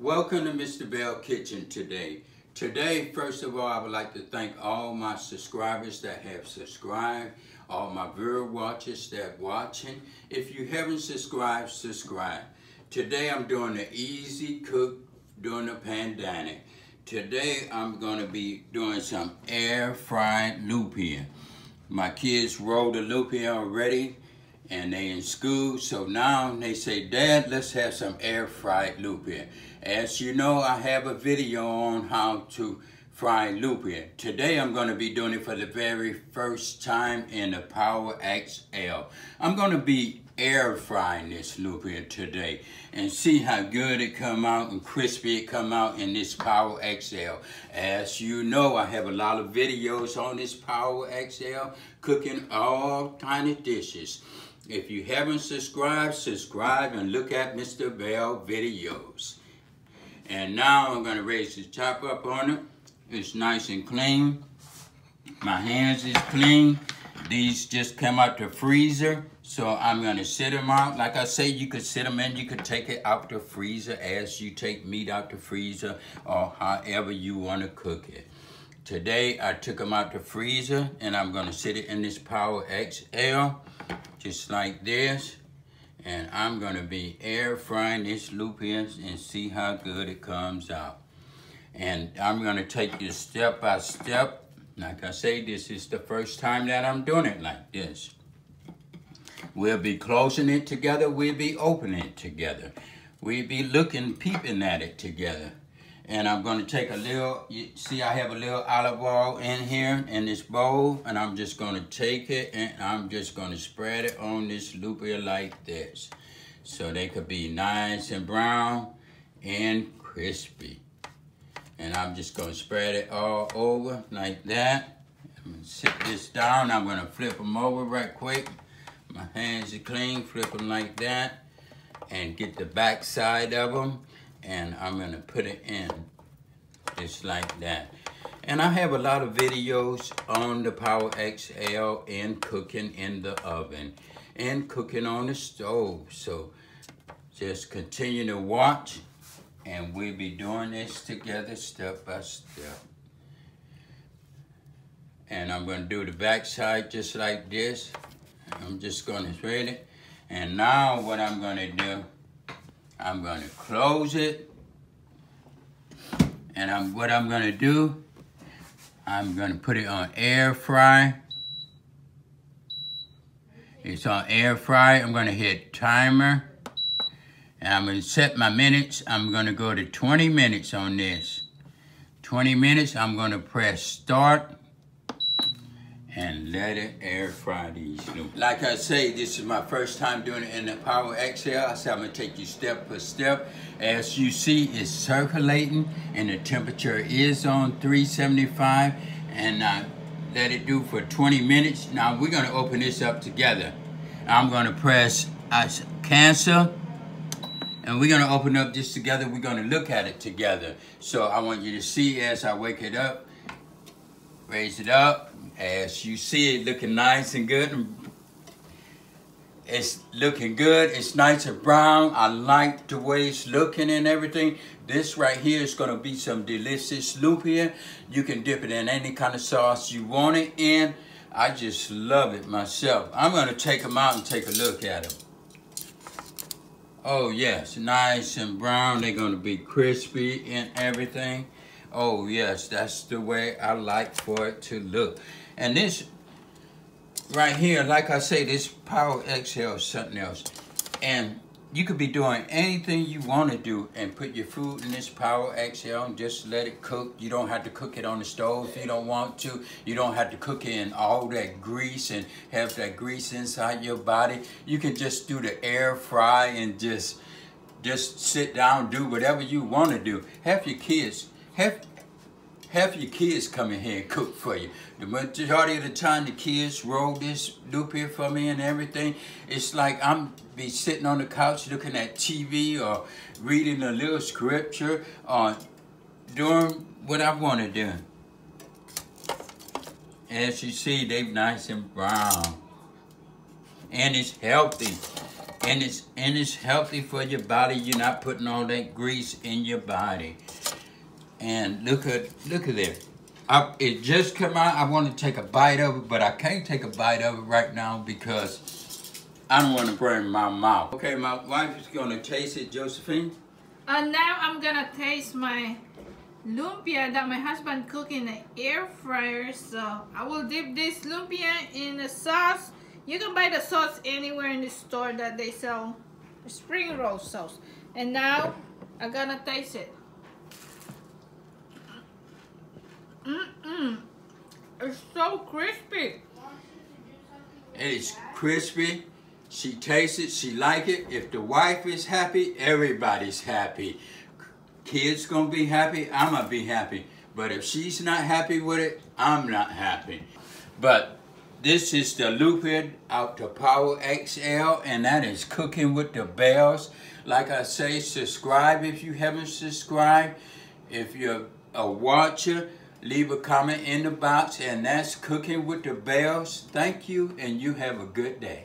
Welcome to Mr. Belle Kitchen today. Today, first of all, I would like to thank all my subscribers that have subscribed, all my viewer watchers that are watching. If you haven't subscribed, subscribe. Today, I'm doing the easy cook during the pandemic. Today, I'm going to be doing some air fried lumpia. My kids rolled the lumpia already and they in school. So now they say, Dad, let's have some air fried lumpia. As you know, I have a video on how to fry lumpia. Today I'm to be doing it for the very first time in the Power XL. I'm to be air frying this lumpia today and see how good it come out and crispy it come out in this Power XL. As you know, I have a lot of videos on this Power XL cooking all kind of dishes. If you haven't subscribed, subscribe and look at Mr. Belle videos. And now I'm gonna raise the top up on it. It's nice and clean. My hands is clean. These just came out the freezer. So I'm gonna sit them out. Like I say, you could sit them in, you could take it out the freezer as you take meat out the freezer or however you wanna cook it. Today, I took them out the freezer and I'm gonna sit it in this Power XL just like this. And I'm gonna be air frying this lupins and see how good it comes out. And I'm gonna take this step by step. Like I say, this is the first time that I'm doing it like this. We'll be closing it together, we'll be opening it together. We'll be looking, peeping at it together. And I'm gonna take a little, you see I have a little olive oil in here in this bowl, and I'm just gonna take it and I'm just gonna spread it on this lumpia like this. So they could be nice and brown and crispy. And I'm just gonna spread it all over like that. I'm gonna sit this down, I'm gonna flip them over right quick. My hands are clean, flip them like that. And get the back side of them and I'm gonna put it in just like that. And I have a lot of videos on the Power XL and cooking in the oven and cooking on the stove. So just continue to watch and we'll be doing this together step by step. And I'm gonna do the back side just like this. I'm just gonna thread it. And now what I'm gonna do I'm going to close it. And I'm, what I'm going to do, I'm going to put it on air fry. It's on air fry. I'm going to hit timer. And I'm going to set my minutes. I'm going to go to 20 minutes on this. 20 minutes, I'm going to press start and let it air fry these noodles. Like I say, this is my first time doing it in the Power XL. I said I'm gonna take you step by step. As you see, it's circulating and the temperature is on 375 and I let it do for 20 minutes. Now we're gonna open this up together. I'm gonna press cancel and we're gonna open up this together. We're gonna look at it together. So I want you to see as I wake it up, raise it up, as you see it looking nice and good. It's looking good. It's nice and brown. I like the way it's looking and everything. This right here is going to be some delicious lumpia. You can dip it in any kind of sauce you want it in. I just love it myself. I'm going to take them out and take a look at them. Oh, yes. Nice and brown. They're going to be crispy and everything. Oh, yes. That's the way I like for it to look. And this right here, like I say, this Power XL is something else. And you could be doing anything you want to do and put your food in this Power XL and just let it cook. You don't have to cook it on the stove if you don't want to. You don't have to cook it in all that grease and have that grease inside your body. You can just do the air fry and just just sit down, do whatever you want to do. Have your kids, have half your kids come in here and cook for you. The majority of the time, the kids roll this lumpia for me and everything. It's like I'm be sitting on the couch looking at TV or reading a little scripture or doing what I want to do. As you see, they're nice and brown. And it's healthy. and it's and it's healthy for your body. You're not putting all that grease in your body. And look at look at this. I, it just come out. I want to take a bite of it, but I can't take a bite of it right now because I don't want to burn my mouth. Okay, my wife is gonna taste it, Josephine. And now I'm gonna taste my lumpia that my husband cooked in the air fryer. So I will dip this lumpia in the sauce. You can buy the sauce anywhere in the store that they sell spring roll sauce. And now I'm gonna taste it. Mm-mm. It's so crispy. It's crispy. She tastes it. She like it. If the wife is happy, everybody's happy. Kids gonna be happy. I'm gonna be happy. But if she's not happy with it, I'm not happy. But this is the Lupid out to Power XL, and that is cooking with the bells. Like I say, subscribe if you haven't subscribed. If you're a watcher, leave a comment in the box, and that's cooking with the bells. Thank you, and you have a good day.